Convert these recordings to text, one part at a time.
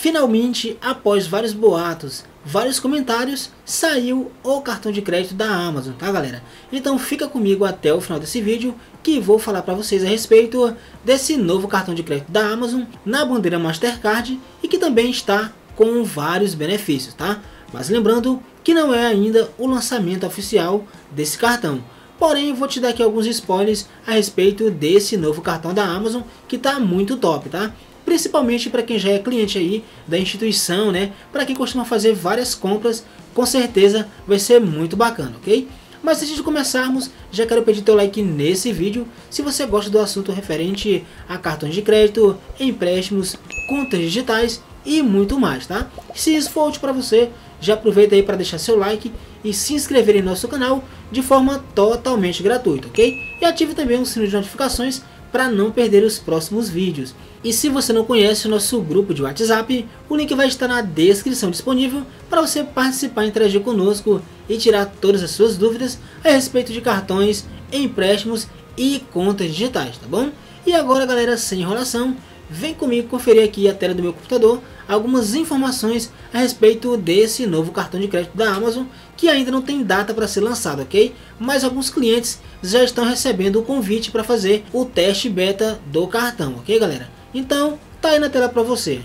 Finalmente, após vários boatos, vários comentários, saiu o cartão de crédito da Amazon, tá galera? Então fica comigo até o final desse vídeo que vou falar para vocês a respeito desse novo cartão de crédito da Amazon na bandeira Mastercard e que também está com vários benefícios, tá? Mas lembrando que não é ainda o lançamento oficial desse cartão. Porém, vou te dar aqui alguns spoilers a respeito desse novo cartão da Amazon que está muito top, tá? Principalmente para quem já é cliente aí da instituição, né? Para quem costuma fazer várias compras, com certeza vai ser muito bacana, ok? Mas antes de começarmos, já quero pedir teu like nesse vídeo se você gosta do assunto referente a cartões de crédito, empréstimos, contas digitais e muito mais, tá? Se isso for útil para você, já aproveita aí para deixar seu like e se inscrever em nosso canal de forma totalmente gratuita, ok? E ative também o sino de notificações para não perder os próximos vídeos. E se você não conhece o nosso grupo de WhatsApp, o link vai estar na descrição disponível para você participar interagir conosco e tirar todas as suas dúvidas a respeito de cartões, empréstimos e contas digitais, tá bom? E agora galera, sem enrolação, vem comigo conferir aqui a tela do meu computador algumas informações a respeito desse novo cartão de crédito da Amazon que ainda não tem data para ser lançado, ok? Mas alguns clientes já estão recebendo o convite para fazer o teste beta do cartão, ok galera? Então, tá aí na tela para você.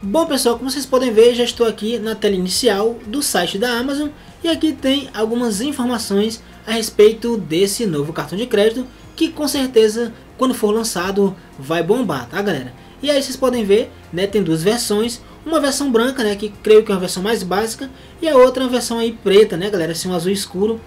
Bom pessoal, como vocês podem ver, já estou aqui na tela inicial do site da Amazon e aqui tem algumas informações a respeito desse novo cartão de crédito que com certeza quando for lançado vai bombar, tá galera? E aí vocês podem ver, né, tem duas versões, uma versão branca, né, que creio que é uma versão mais básica, e a outra uma versão aí preta, né, galera, assim um azul escuro,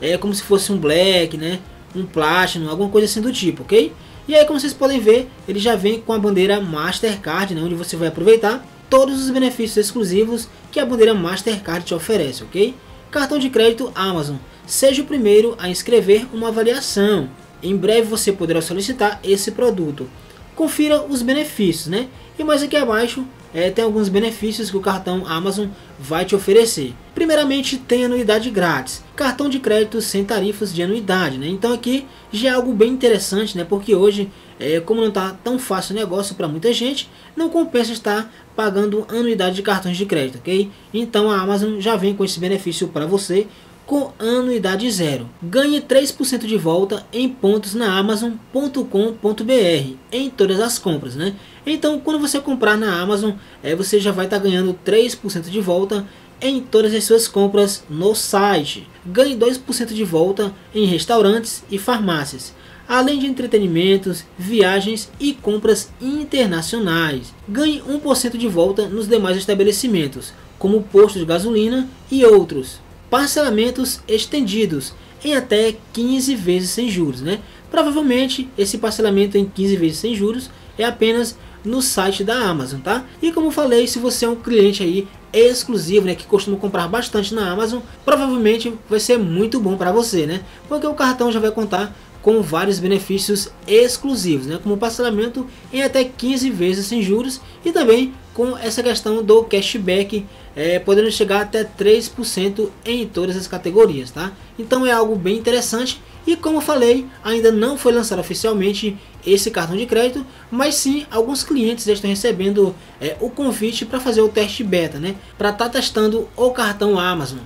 é como se fosse um black, né, um platinum, alguma coisa assim do tipo, ok? E aí como vocês podem ver, ele já vem com a bandeira Mastercard, né, onde você vai aproveitar todos os benefícios exclusivos que a bandeira Mastercard te oferece, ok? Cartão de crédito Amazon, seja o primeiro a inscrever uma avaliação. Em breve você poderá solicitar esse produto. Confira os benefícios, né? E mais aqui abaixo é, tem alguns benefícios que o cartão Amazon vai te oferecer. Primeiramente tem anuidade grátis, cartão de crédito sem tarifas de anuidade, né? Então aqui já é algo bem interessante, né? Porque hoje, é, como não está tão fácil o negócio para muita gente, não compensa estar pagando anuidade de cartões de crédito, ok? Então a Amazon já vem com esse benefício para você com anuidade zero. Ganhe 3% de volta em pontos na Amazon.com.br em todas as compras, né? Então, quando você comprar na Amazon, é, você já vai estar tá ganhando 3% de volta em todas as suas compras no site. Ganhe 2% de volta em restaurantes e farmácias, além de entretenimentos, viagens e compras internacionais. Ganhe 1% de volta nos demais estabelecimentos, como postos de gasolina e outros parcelamentos estendidos em até 15 vezes sem juros. Né? Provavelmente esse parcelamento em 15 vezes sem juros é apenas no site da Amazon, tá? E como falei, se você é um cliente aí exclusivo, né, que costuma comprar bastante na Amazon, provavelmente vai ser muito bom para você, né? Porque o cartão já vai contar com vários benefícios exclusivos, né, como parcelamento em até 15 vezes sem juros e também com essa questão do cashback, é, podendo chegar até 3% em todas as categorias, tá? Então é algo bem interessante e como falei, ainda não foi lançado oficialmente esse cartão de crédito, mas sim alguns clientes já estão recebendo é, o convite para fazer o teste beta, né? Para estar tá testando o cartão Amazon.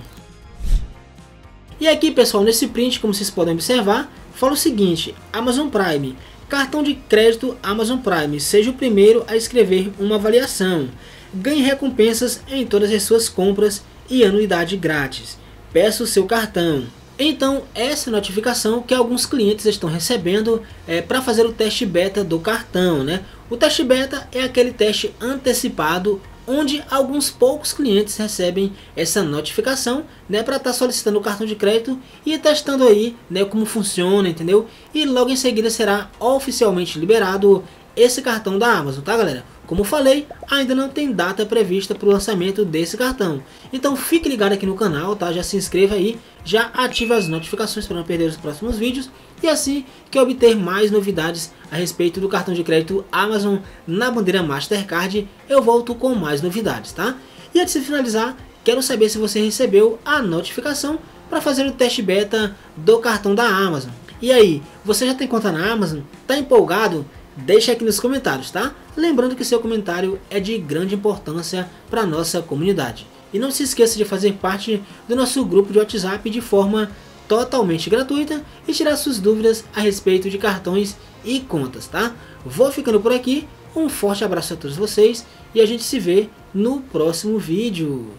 E aqui pessoal, nesse print, como vocês podem observar, fala o seguinte, Amazon Prime, cartão de crédito Amazon Prime, seja o primeiro a escrever uma avaliação, ganhe recompensas em todas as suas compras e anuidade grátis, peça o seu cartão. Então essa notificação que alguns clientes estão recebendo é, para fazer o teste beta do cartão. Né? O teste beta é aquele teste antecipado onde alguns poucos clientes recebem essa notificação né, para estar tá solicitando o cartão de crédito e testando aí né, como funciona, entendeu? E logo em seguida será oficialmente liberado esse cartão da Amazon, tá galera? Como falei, ainda não tem data prevista para o lançamento desse cartão. Então fique ligado aqui no canal, tá? Já se inscreva aí, já ative as notificações para não perder os próximos vídeos. E assim que obter mais novidades a respeito do cartão de crédito Amazon na bandeira Mastercard, eu volto com mais novidades, tá? E antes de finalizar, quero saber se você recebeu a notificação para fazer o teste beta do cartão da Amazon. E aí, você já tem conta na Amazon? Tá empolgado? Deixa aqui nos comentários, tá? Lembrando que seu comentário é de grande importância para nossa comunidade. E não se esqueça de fazer parte do nosso grupo de WhatsApp de forma totalmente gratuita e tirar suas dúvidas a respeito de cartões e contas, tá? Vou ficando por aqui, um forte abraço a todos vocês e a gente se vê no próximo vídeo.